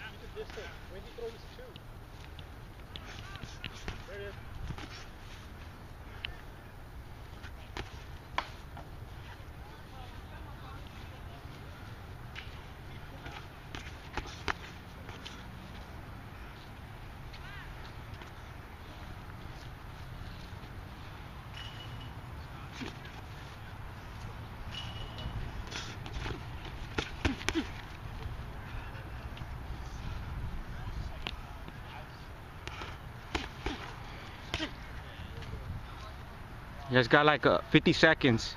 After this thing. Guys got like uh, 50 seconds.